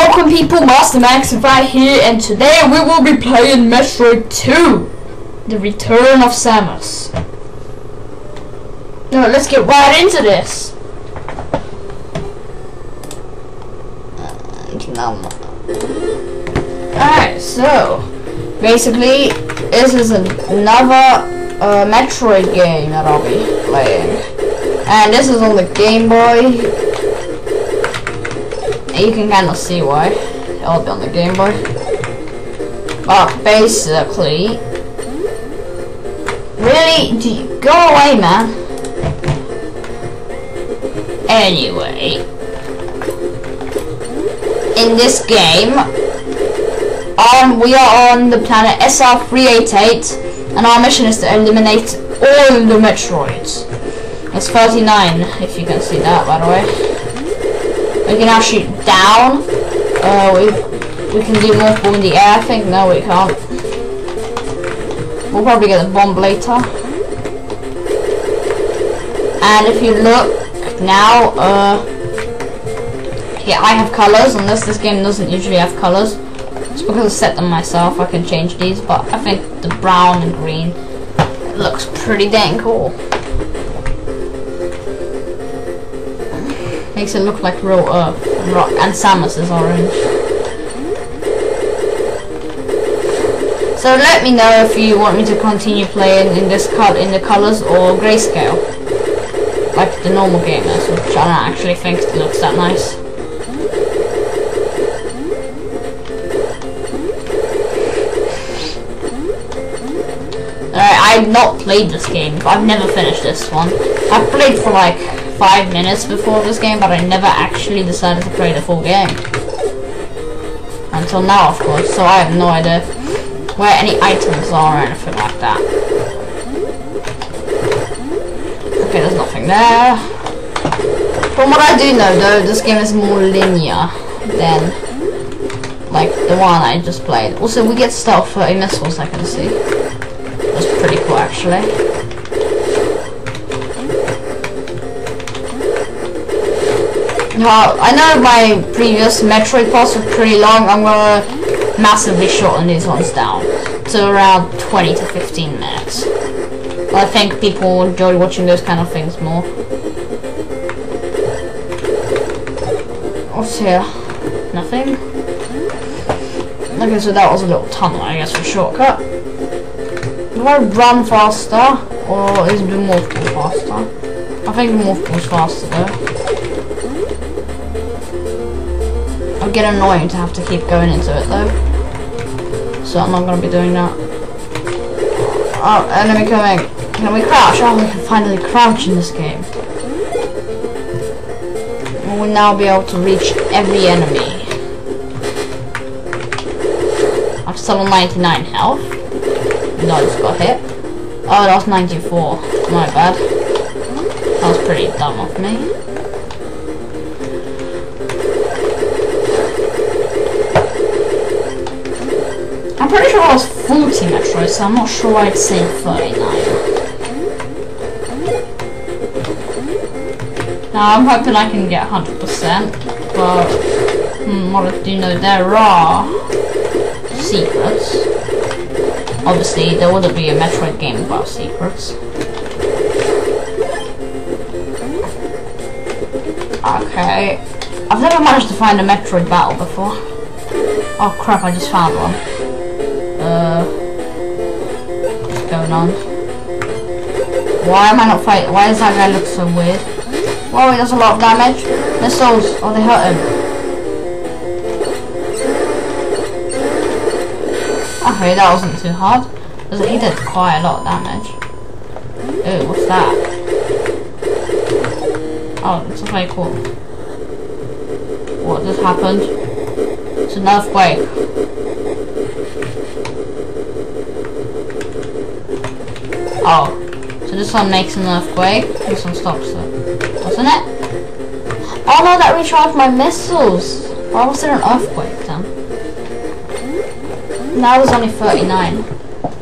welcome people, Master Max right here, and today we will be playing Metroid 2, The Return of Samus. Now let's get right into this. Alright, so, basically, this is another uh, Metroid game that I'll be playing. And this is on the Game Boy, you can kind of see why. It'll be on the Game Boy. But basically, really, do you, go away, man. Anyway, in this game, um, we are on the planet SR388, and our mission is to eliminate all the Metroids. It's 39, if you can see that, by the way. We can now shoot down. Uh, we, we can do multiple in the air, I think. No, we can't. We'll probably get the bomb later. And if you look now, uh, yeah, I have colors, unless this game doesn't usually have colors. It's because I set them myself, I can change these, but I think the brown and green looks pretty dang cool. Makes it look like real Earth and rock, and Samus is orange. So let me know if you want me to continue playing in this cut in the colors or grayscale, like the normal game is, which I don't actually think looks that nice. Alright, I've not played this game. I've never finished this one. I've played for like five minutes before this game, but I never actually decided to play the full game. Until now, of course, so I have no idea where any items are or anything like that. Okay, there's nothing there. From what I do know, though, this game is more linear than like the one I just played. Also, we get stealth 30 missiles, I can see. That's pretty cool, actually. Now, I know my previous Metroid parts were pretty long. I'm gonna massively shorten these ones down to around 20 to 15 minutes. I think people enjoy watching those kind of things more. What's here? Nothing? Okay, so that was a little tunnel, I guess, for shortcut. Do I run faster? Or is the morph faster? I think the morph faster though. It'll get annoying to have to keep going into it though. So I'm not going to be doing that. Oh, enemy coming. Can we crouch? Oh, we can finally crouch in this game. We will now be able to reach every enemy. I'm still on 99 health. No, I just got hit. Oh, that was 94. My bad. That was pretty dumb of me. I'm pretty sure I was 40 Metroid, so I'm not sure I'd say 39. Now I'm hoping I can get 100%, but hmm, what do you know, there are secrets. Obviously, there wouldn't be a Metroid game without secrets. Okay. I've never managed to find a Metroid battle before. Oh crap, I just found one. What's going on? Why am I not fighting? Why does that guy look so weird? Whoa, he does a lot of damage. Missiles. Oh, they hurt him. Okay, that wasn't too hard. He did quite a lot of damage. Ooh, what's that? Oh, it's very cool. What just happened? It's an earthquake. Oh. So this one makes an earthquake. This one stops it. Doesn't it? Oh no, that recharged my missiles. Why was there an earthquake then? Now there's only 39.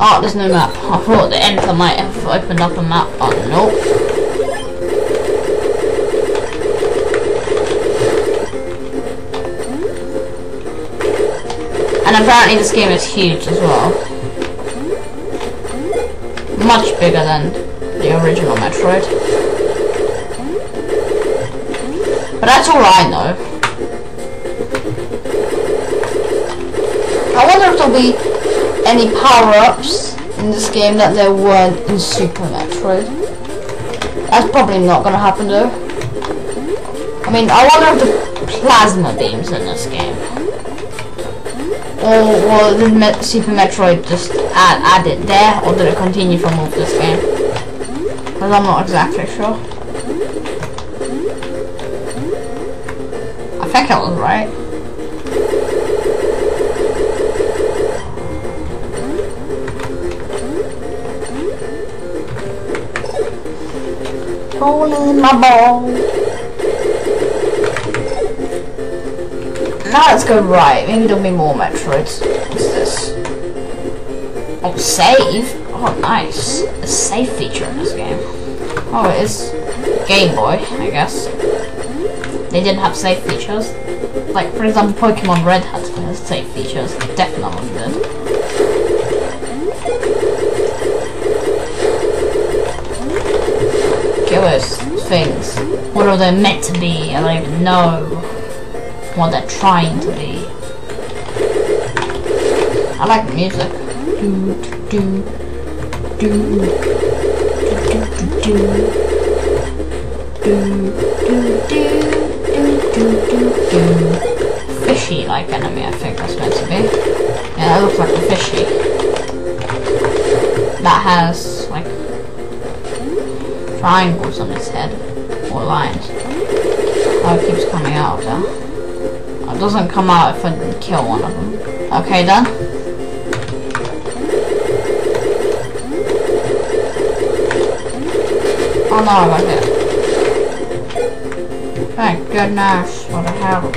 Oh, there's no map. I thought the enter might have opened up a map. Oh, nope. And apparently this game is huge as well. Much bigger than the original Metroid. But that's all I know. I wonder if there'll be any power-ups in this game that there weren't in Super Metroid. That's probably not gonna happen though. I mean, I wonder if the plasma beams in this game. Or will the Met Super Metroid just add, add it there, or did it continue from off this game? Because I'm not exactly sure. I think I was right. Rolling my ball. Now let's go right. Maybe there'll be more Metroids. What's this? Oh, save? Oh, nice. A save feature in this game. Oh, it is Game Boy, I guess. They didn't have save features. Like, for example, Pokemon Red had save features. Definitely did. Things. What are they meant to be? I don't even know what they're trying to be. I like music. Do do do do do do do do do do do Fishy like enemy, I think that's meant to be. Yeah, that looks like a fishy. That has like triangles on its head or lines. Oh, it keeps coming out. Huh? It doesn't come out if I kill one of them. Okay, done. Oh no, I got hit. Thank goodness for the help.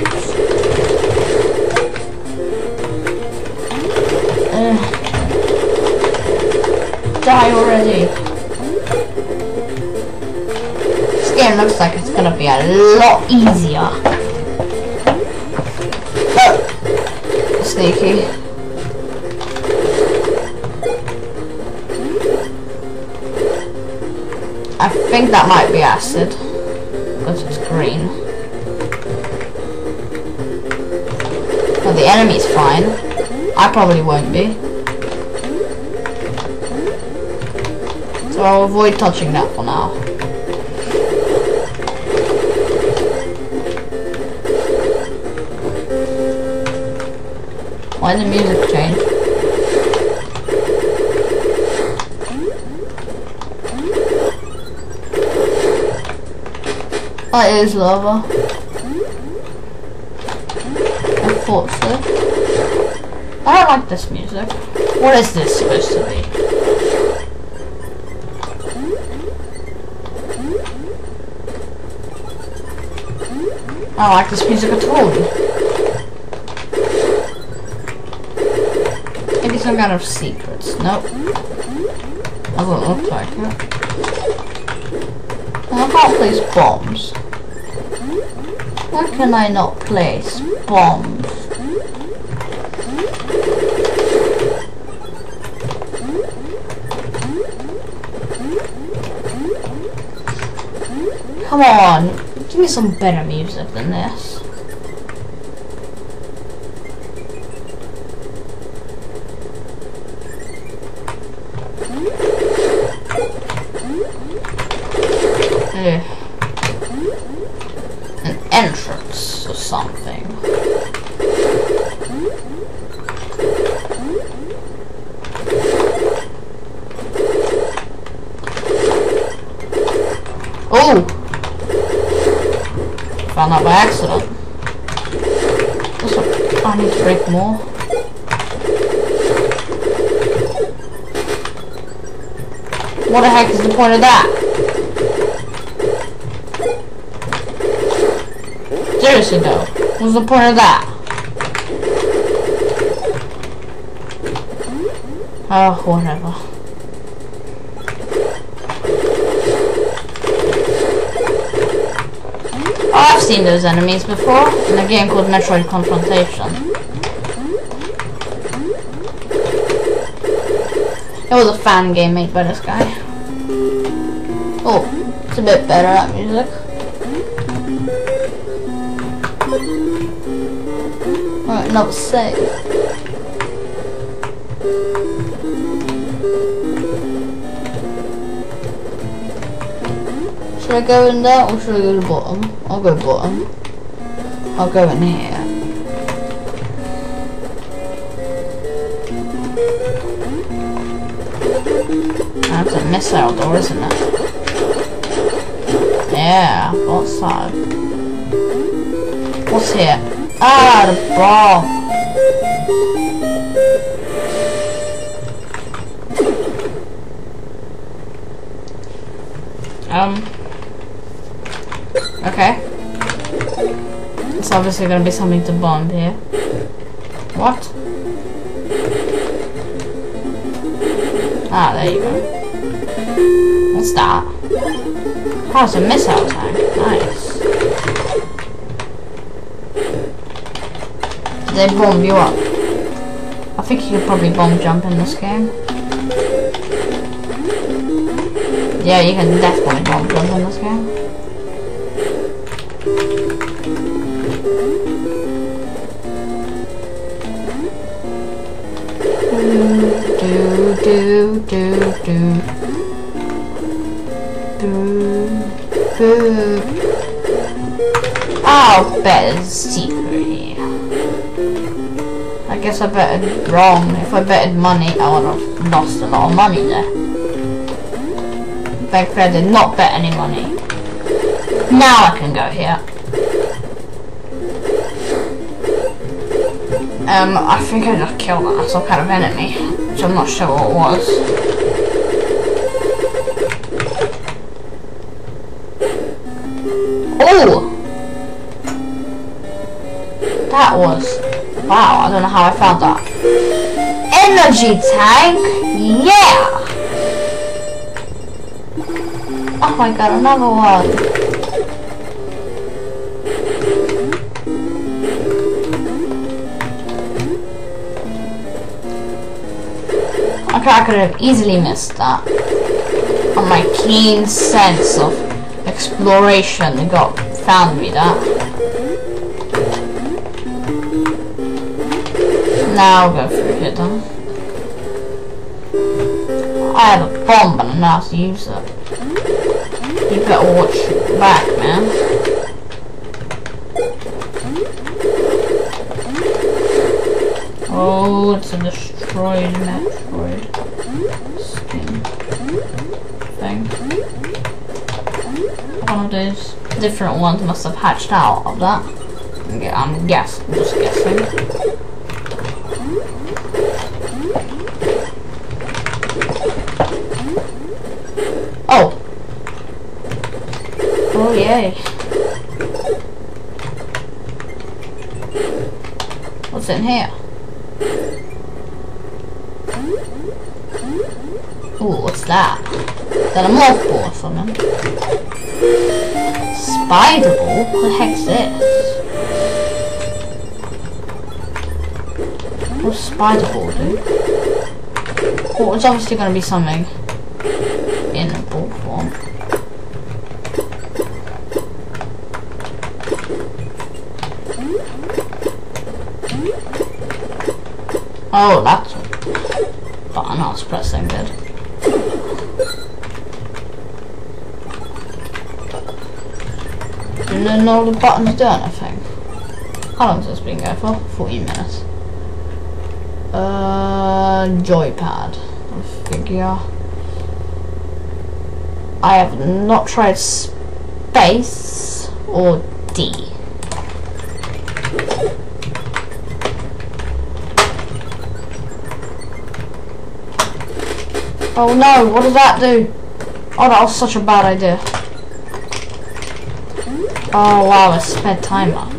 Die already. This game looks like it's gonna be a lot easier. Sneaky. I think that might be acid. Because it's green. But the enemy's fine. I probably won't be. So I'll avoid touching that for now. Why the music change? Oh, it is lava. I thought so. I don't like this music. What is this supposed to be? I don't like this music at all. Maybe some kind of secrets. Nope. Doesn't look like it. I can't place bombs. Why can I not place bombs? Come on, give me some better music than this. What the heck is the point of that? Seriously though, what's the point of that? Oh, whatever. Oh, I've seen those enemies before in a game called Metroid Confrontation. It was a fan game made by this guy. Oh, it's a bit better at music. Alright, another save. Should I go in there or should I go to the bottom? I'll go bottom. I'll go in here. That's a missile door, isn't it? Yeah, what's that? What's here? Ah, the bomb! Um. Okay. It's obviously gonna be something to bomb here. What? Ah, there you go. What's that? Oh, it's a missile tank. Nice. They bomb you up? I think you could probably bomb jump in this game. Yeah, you can definitely bomb jump in this game. Do do do do do do. I'll bet it's secret here. I guess I betted wrong. If I betted money, I would have lost a lot of money there. Thankfully, I did not bet any money. Now I can go here. Um, I think I just killed that some kind of enemy, which I'm not sure what it was. Oh! That was... Wow, I don't know how I found that. Energy tank! Yeah! Oh my god, another one. Okay, I could have easily missed that. On my keen sense of exploration got found me that. Now I'll go through here then. I have a bomb but I know how to use it. You better watch your back, man. Oh, it's a destroyed Metroid skin thing. One of those different ones must have hatched out of that. I'm guess, I'm just guessing. Oh. Oh yay. What's in here? Ooh, what's that? Is that a mothball or something? Ball? What the heck's this? What's spider ball do? Oh, it's obviously going to be something in a ball form. Oh, that's what button I was pressing did. And then all the buttons done, I think. How long has this been going for? 14 minutes. Uh, joypad. I figure. I have not tried space or D. Oh no, what did that do? Oh, that was such a bad idea. Oh wow, it sped time up.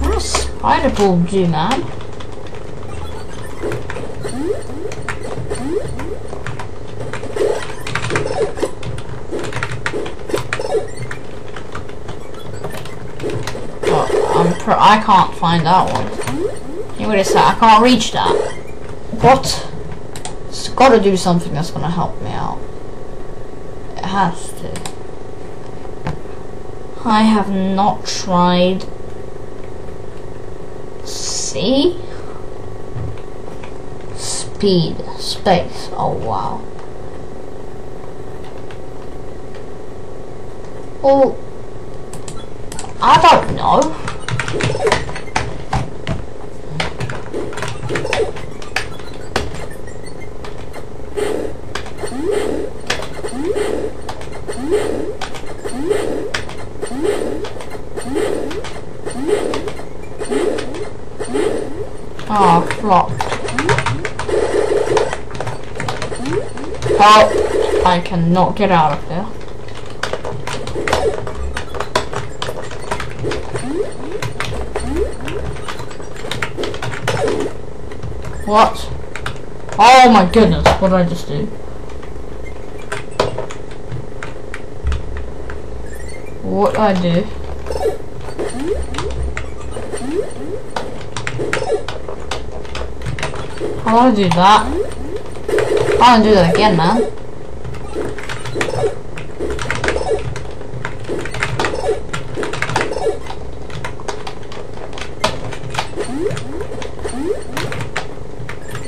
What spider ball do, man? Oh, I'm um, I can't find that one. Wait a sec, I can't reach that. What? It's gotta do something that's gonna help me out. Has to. I have not tried. C speed space oh wow. Oh, I don't know I cannot get out of here. What? Oh my goodness, what did I just do? What did I do? I want to do that. I want to do that again, man.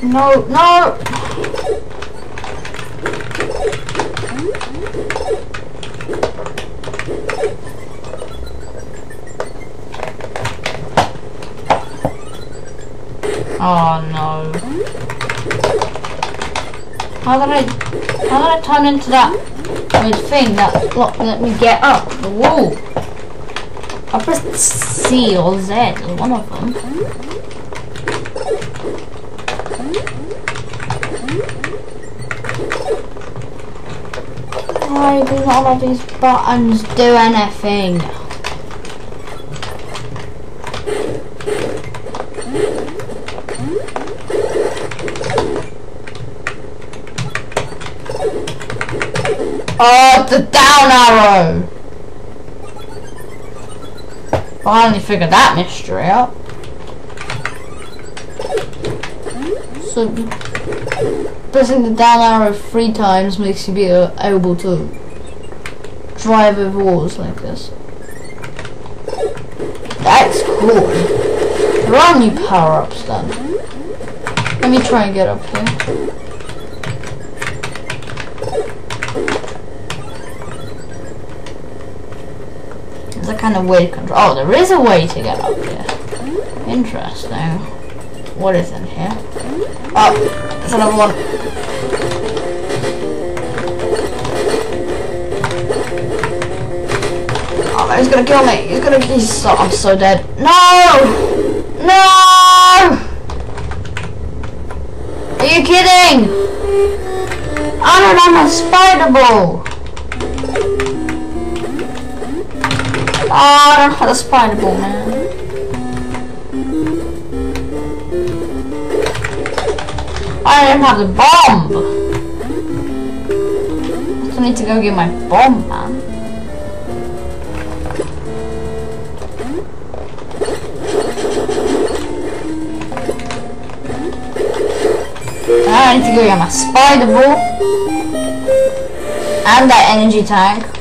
No, no! Oh no. How did I how did I turn into that weird thing that let me get up the wall? I pressed C or Z, one of them. Why do none of these buttons do anything? Oh, the down arrow! Finally figured that mystery out. So, pressing the down arrow three times makes you be able to drive over walls like this. That's cool. There are new power-ups then. Let me try and get up here. Kind of weird control. Oh, there is a way to get up here. Interesting. What is in here? Oh, there's another one. Oh, he's gonna kill me. He's gonna. He's so. I'm so dead. No! No! Are you kidding? I don't have a spider ball. I don't have a spider ball, man. I don't have the bomb. I need to go get my bomb, man. I need to go get my spider ball and that energy tank.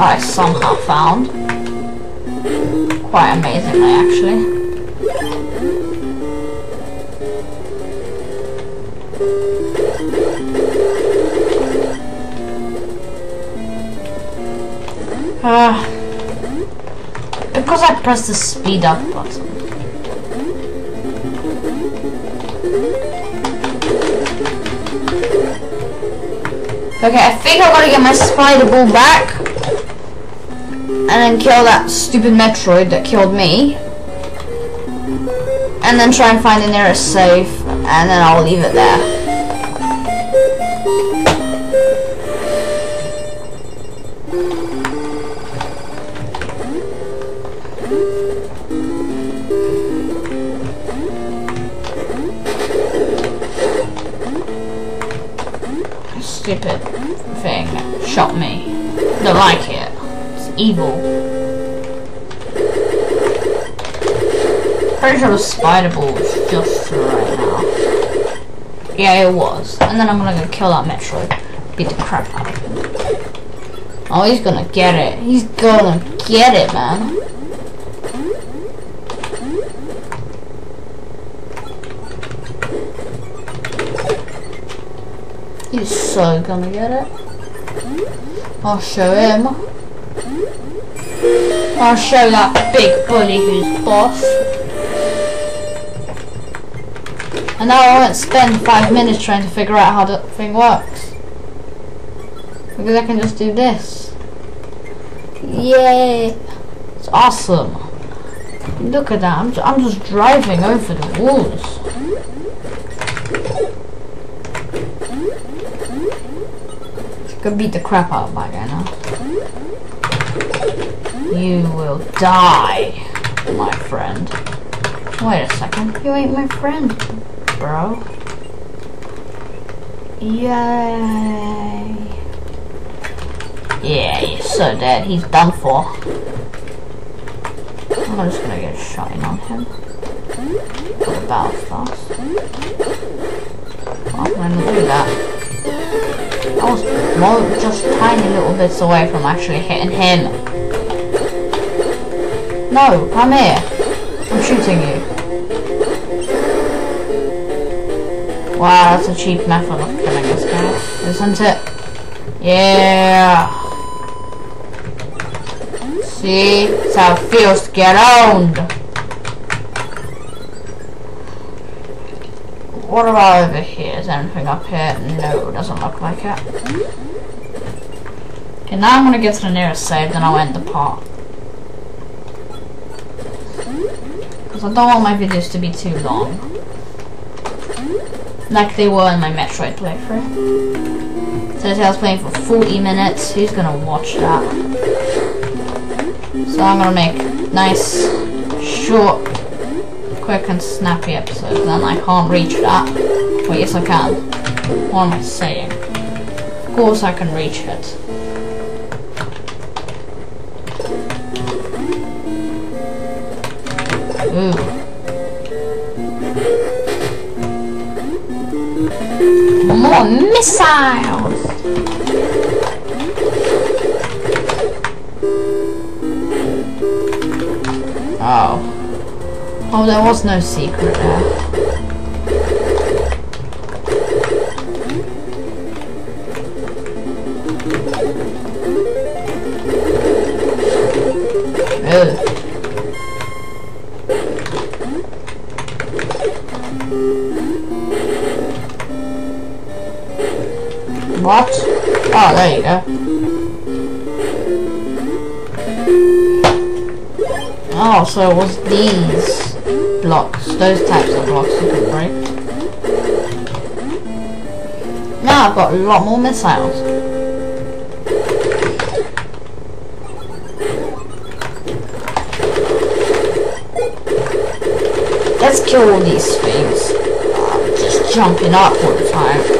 I somehow found. Quite amazingly, actually. Uh, because I pressed the speed up button. Okay, I think I gotta get my spider ball back. And then kill that stupid Metroid that killed me. And then try and find the nearest safe. And then I'll leave it there. Pretty sure the spider ball was just right now. Yeah, it was. And then I'm gonna go kill that Metroid. Beat the crap out of him. Oh, he's gonna get it. He's gonna get it, man. He's so gonna get it. I'll show him. I'll show that big bully who's boss. Now I won't spend five minutes trying to figure out how the thing works. Because I can just do this. Yay! It's awesome. Look at that, I'm, I'm just driving over the walls. Could beat the crap out of my guy now. You will die, my friend. Wait a second, you ain't my friend, bro. Yay. Yeah, he's so dead. He's done for. I'm just gonna get in on him. What about fast? I'm gonna do that. I was well, just tiny little bits away from actually hitting him. No, come here. I'm shooting you. Wow, that's a cheap method of killing this guy, isn't it? Yeah. See? That's how it feels to get owned. What about over here? Is anything up here? No, doesn't look like it. Okay, now I'm gonna get to the nearest save, then I'll end the part. Because I don't want my videos to be too long. Like they were in my Metroid playthrough. So I was playing for 40 minutes. Who's gonna watch that? So I'm gonna make nice, short quick and snappy episodes, then I can't reach that. Well, yes I can. What am I saying? Of course I can reach it. Ooh. More missiles! Oh. Oh, there was no secret there. Ugh. Go. Oh, so it was these blocks. Those types of blocks you can break. Now I've got a lot more missiles. Let's kill all these things. I'm just jumping up all the time.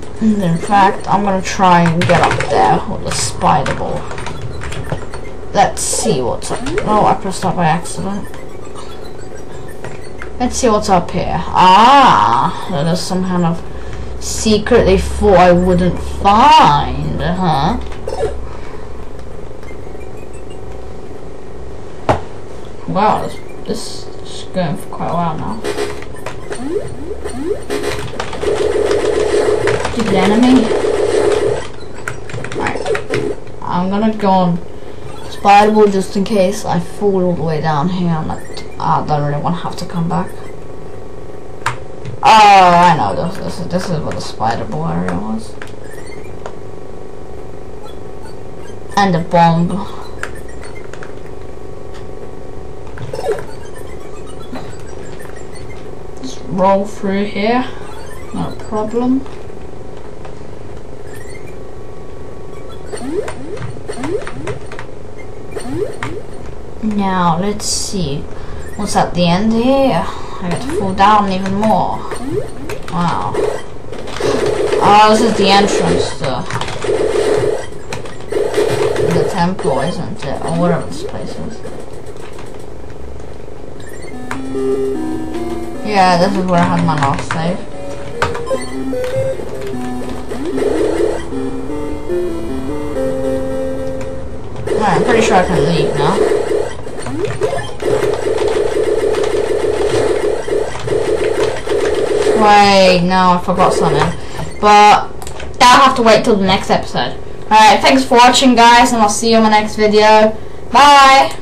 And in fact, I'm gonna try and get up there with the spider ball. Let's see what's up. Oh, I pressed that by accident. Let's see what's up here. Ah, there's some kind of secret they thought I wouldn't find, huh? Wow, this, this is going for quite a while now. Stupid enemy. I'm gonna go on Spider just in case I fall all the way down here. I'm like, I don't really want to have to come back. Oh, I know this. This is this is what the spider ball area was. And a bomb. Just roll through here. No problem. Now, let's see. What's at the end here? I got to fall down even more. Wow. Oh, this is the entrance to the temple, isn't it? Or whatever this place is. Yeah, this is where I had my last save. I'm pretty sure I can leave now. Wait, no, I forgot something. But I'll have to wait till the next episode. Alright, thanks for watching guys, and I'll see you in my next video. Bye!